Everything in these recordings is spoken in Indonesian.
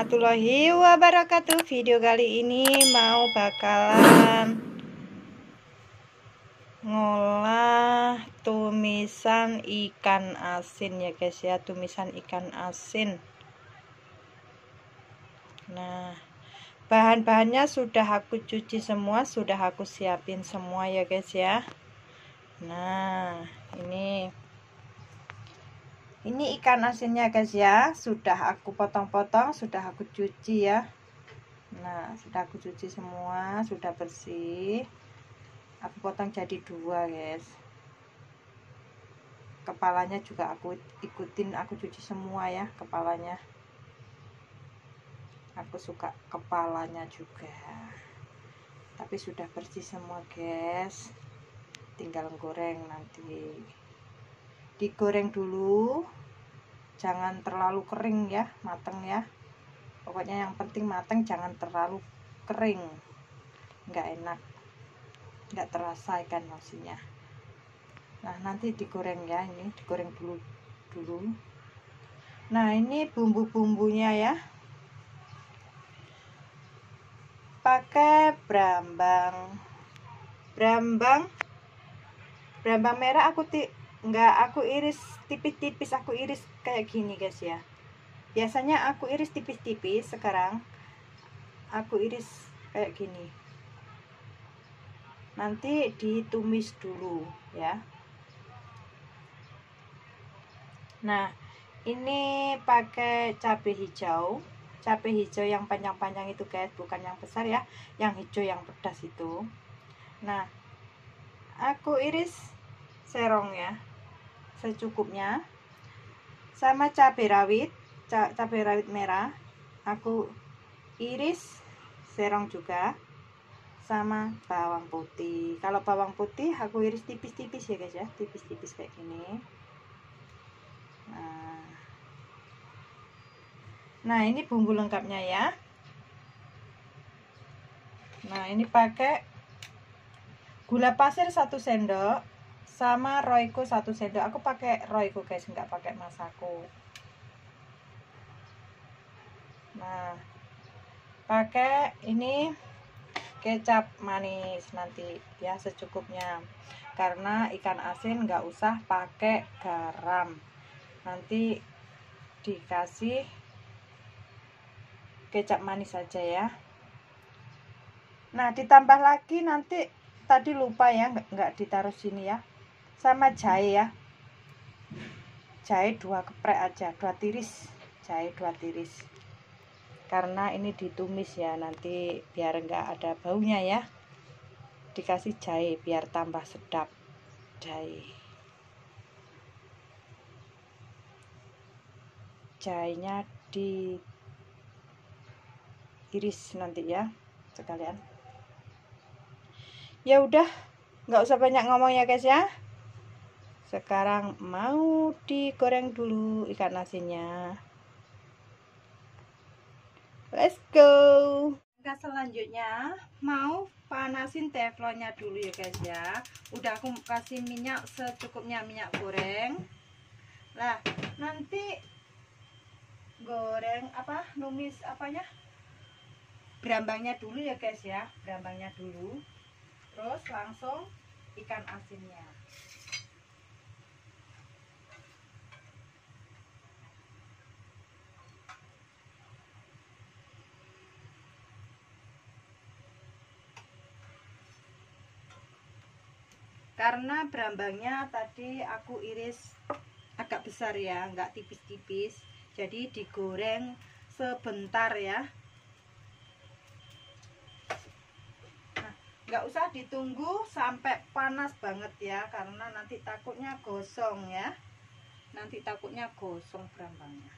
Warahmatullahi wabarakatuh. Video kali ini mau bakalan Ngolah tumisan ikan asin ya guys ya. Tumisan ikan asin. Nah Bahan-bahannya sudah aku cuci semua Sudah aku siapin semua ya guys ya. Nah ini ini ikan asinnya guys ya. Sudah aku potong-potong sudah aku cuci ya. Nah sudah aku cuci semua sudah bersih. Aku potong jadi dua guys. Kepalanya juga aku ikutin aku cuci semua ya kepalanya. Aku suka kepalanya juga. Tapi sudah bersih semua guys. Tinggal goreng nanti digoreng dulu. Jangan terlalu kering ya mateng ya. Pokoknya yang penting mateng jangan terlalu kering. Nggak enak. Nggak terasa ikan nasinya nah nanti digoreng ya ini digoreng dulu dulu. Nah ini bumbu-bumbunya ya. Pakai brambang. Brambang? Brambang merah aku enggak aku iris tipis-tipis aku iris kayak gini guys ya. Biasanya aku iris tipis-tipis sekarang aku iris kayak gini. Nanti ditumis dulu ya. Nah ini pakai cabai hijau. Cabai hijau yang panjang-panjang itu guys bukan yang besar ya. Yang hijau yang pedas itu. Nah aku iris serong ya secukupnya. Sama cabai rawit cabai rawit merah. Aku iris serong juga. Sama bawang putih. Kalau bawang putih aku iris tipis-tipis ya guys ya. Tipis-tipis kayak gini. Nah. Nah ini bumbu lengkapnya ya. Nah ini pakai gula pasir satu sendok sama Royco satu sendok. Aku pakai Royco guys. Nggak pakai Masako nah pakai ini kecap manis nanti ya secukupnya. Karena ikan asin nggak usah pakai garam. Nanti dikasih kecap manis saja ya. Nah ditambah lagi nanti tadi lupa ya nggak ditaruh sini ya sama jahe ya. Jahe dua keprek aja dua tiris. Jahe dua tiris. Karena ini ditumis ya nanti biar enggak ada baunya ya. Dikasih jahe biar tambah sedap jahe. Jahenya di iris nanti ya sekalian. Ya udah nggak usah banyak ngomong ya guys ya sekarang mau digoreng dulu ikan asinnya. Let's go. Nah, selanjutnya mau panasin teflonnya dulu ya guys ya. Udah aku kasih minyak secukupnya minyak goreng. Nah nanti goreng apa numis apanya? Berambangnya dulu ya guys ya. Berambangnya dulu. Terus langsung ikan asinnya karena berambangnya tadi aku iris agak besar ya enggak tipis-tipis. Jadi digoreng sebentar ya. Nah, nggak usah ditunggu sampai panas banget ya karena nanti takutnya gosong ya. Nanti takutnya gosong berambangnya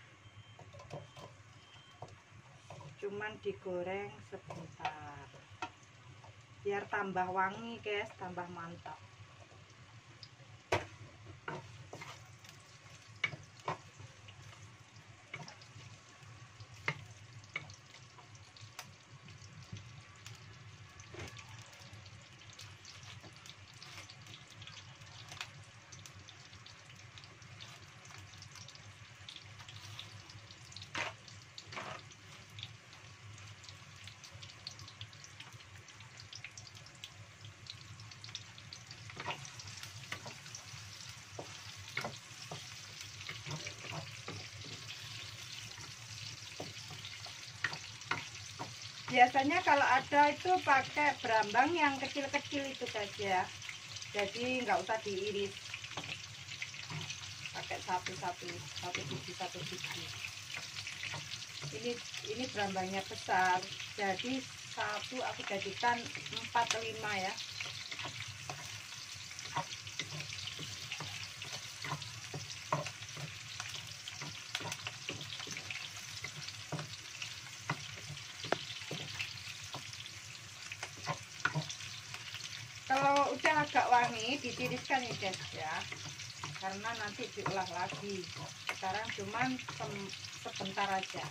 cuman digoreng sebentar. Biar tambah wangi guys tambah mantap biasanya kalau ada itu pakai berambang yang kecil-kecil itu guys ya. Jadi nggak usah diiris. Pakai satu-satu satu biji satu biji. Ini ini berambangnya besar. Jadi satu aku jadikan empat lima ya kalau udah wangi ditiriskan ya guys ya. Karena nanti diolah lagi. Sekarang cuman sebentar aja.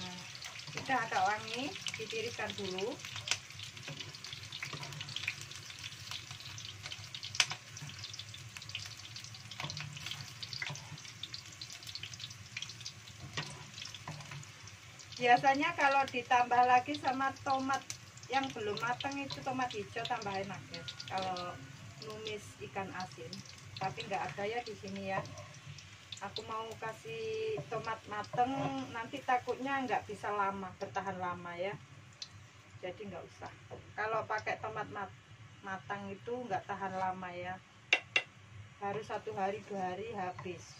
Nah udah agak wangi ditiriskan dulu biasanya kalau ditambah lagi sama tomat yang belum matang itu tomat hijau tambah enak ya. Kalau numis ikan asin tapi nggak ada ya di sini ya. Aku mau kasih tomat mateng nanti takutnya nggak bisa lama bertahan lama ya. Jadi nggak usah. Kalau pakai tomat mat matang itu nggak tahan lama ya. Harus satu hari dua hari habis.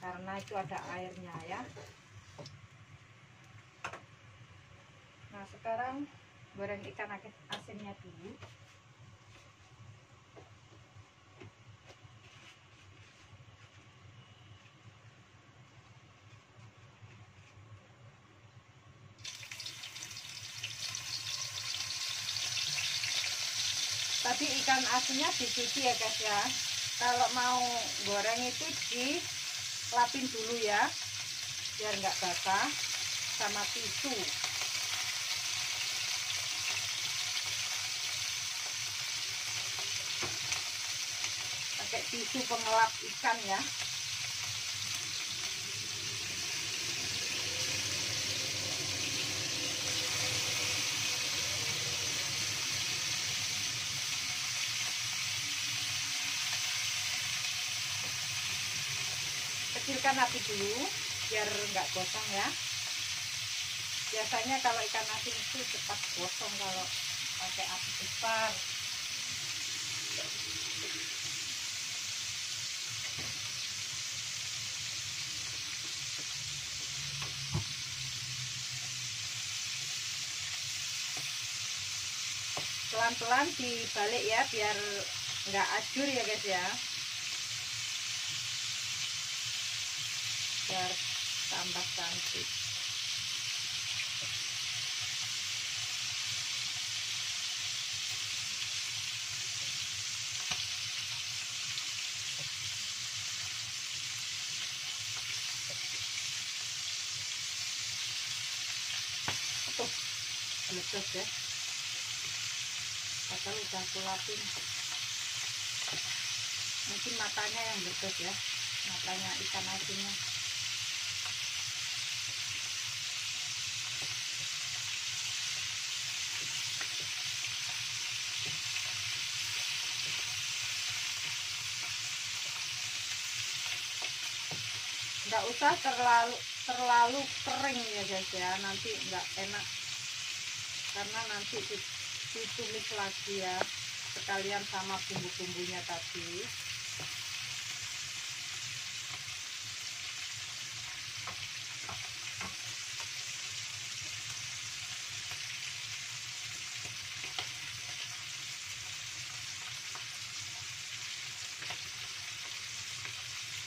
Karena itu ada airnya ya nah sekarang goreng ikan asinnya dulu. Tadi ikan asinnya dicuci ya guys ya. Kalau mau goreng itu dilapin dulu ya biar nggak basah sama tisu pakai tisu pengelap ikan ya. Kecilkan api dulu biar nggak gosong ya. Biasanya kalau ikan asin itu cepat gosong kalau pakai api besar pelan-pelan dibalik ya biar nggak ajur ya guys ya. Biar tambah cantik udah kulapin mungkin matanya yang meletus ya. Matanya ikan asinnya. Nggak usah terlalu terlalu kering ya guys ya. Nanti nggak enak. Karena nanti ditumis lagi ya. Sekalian sama bumbu-bumbunya tadi.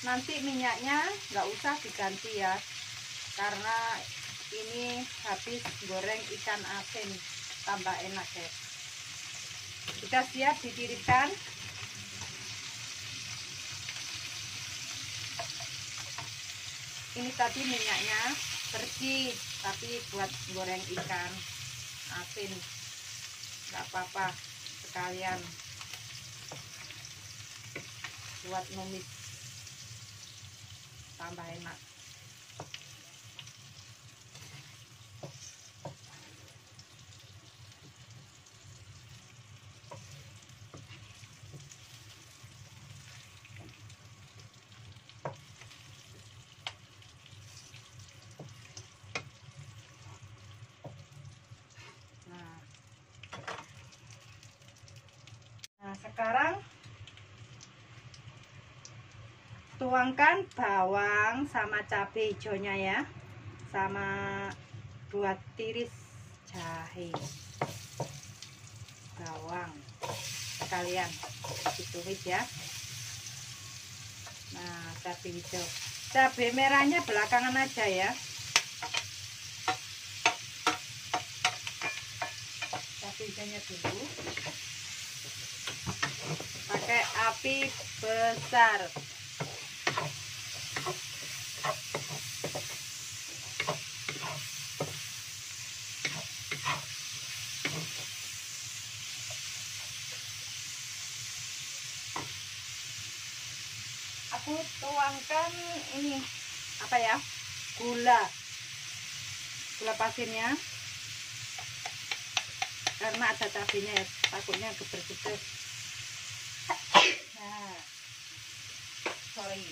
Nanti minyaknya nggak usah diganti ya karena ini habis goreng ikan asin tambah enak ya sudah siap ditiriskan ini tadi minyaknya bersih tapi buat goreng ikan asin. Nggak apa-apa sekalian. Buat numis tambah enak nah sekarang tuangkan bawang sama cabai hijaunya ya. Sama buat tiris jahe. Bawang. Sekalian ditumis ya. Nah cabai hijau. Cabai merahnya belakangan aja ya. Cabai hijaunya dulu. Pakai api besar aku tuangkan ini apa ya gula. Gula pasirnya. Karena ada cabenya ya takutnya geber-geber nah sorry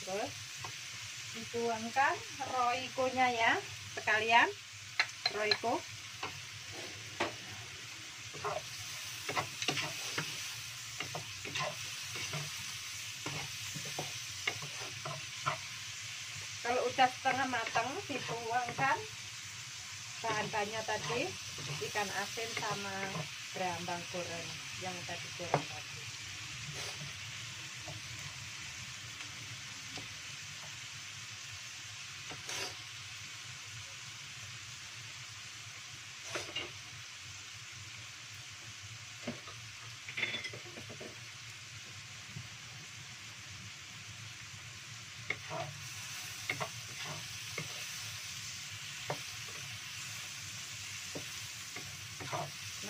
terus dituangkan roiko-nya ya sekalian. Roiko. Kalau udah setengah matang dituangkan bahan-bahannya tadi ikan asin sama berambang goreng yang tadi goreng tadi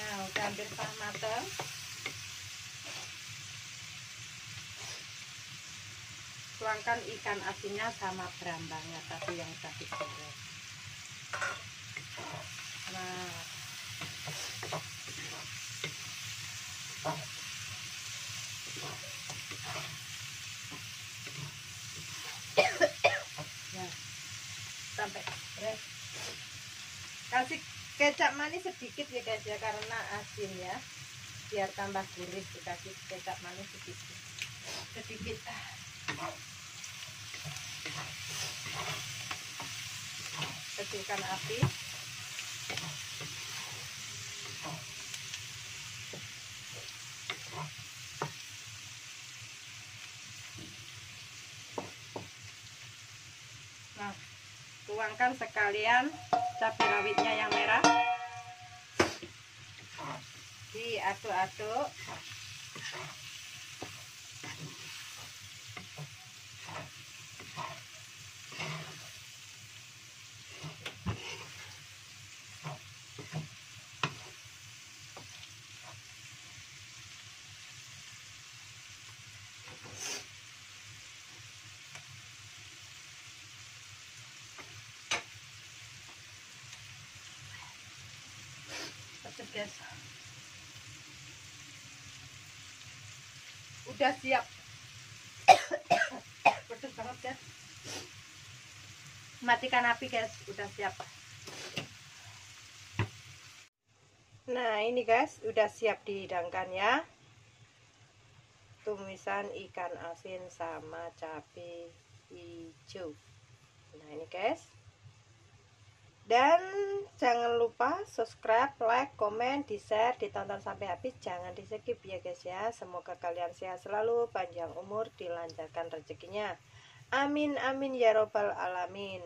Nah, udah hampir setengah matang. Tuangkan ikan asinnya sama berambangnya tadi yang udah digoreng. Nah, ya, sampai. Kasih kecap manis sedikit ya guys ya karena asin ya. Biar tambah gurih dikasih kecap manis sedikit. Sedikit kecilkan api. Nah tuangkan sekalian cabai rawitnya yang diaduk-aduk pedes guys udah siap. Pedes banget guys matikan api guys udah siap. Nah ini guys udah siap dihidangkan ya. Tumisan ikan asin sama cabai hijau. Nah ini guys dan jangan lupa subscribe, like, komen, di share, ditonton sampai habis. Jangan di skip ya guys ya. Semoga kalian sehat selalu, panjang umur, dilancarkan rezekinya. Amin amin ya robbal alamin.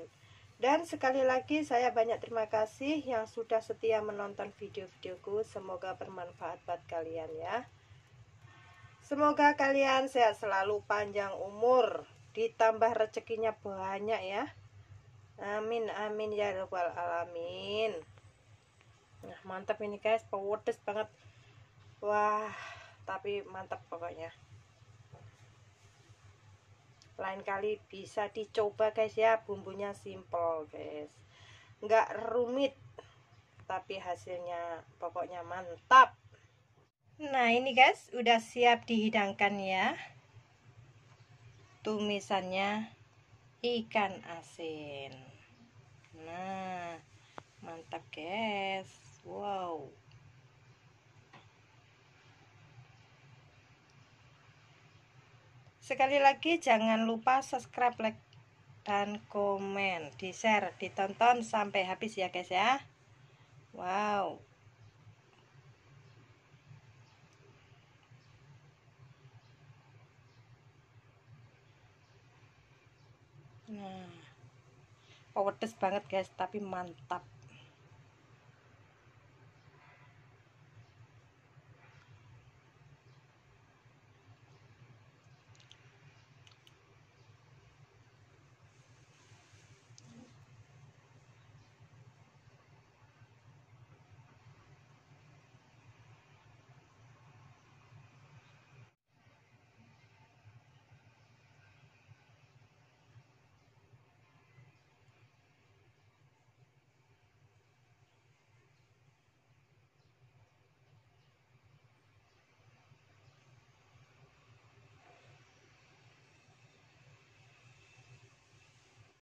Dan sekali lagi saya banyak terima kasih yang sudah setia menonton video-videoku. Semoga bermanfaat buat kalian ya. Semoga kalian sehat selalu, panjang umur. Ditambah rezekinya banyak ya Amin amin ya rabbal alamin. Nah, mantap ini guys, pedes banget. Wah, tapi mantap pokoknya. Lain kali bisa dicoba guys ya, bumbunya simple guys. Enggak rumit. Tapi hasilnya pokoknya mantap. Nah, ini guys udah siap dihidangkan ya. tumisannya ikan asin nah mantap guys. Wow. Sekali lagi jangan lupa subscribe like dan komen. Di share ditonton sampai habis ya guys ya. Wow. Nah, pedes banget guys, tapi mantap.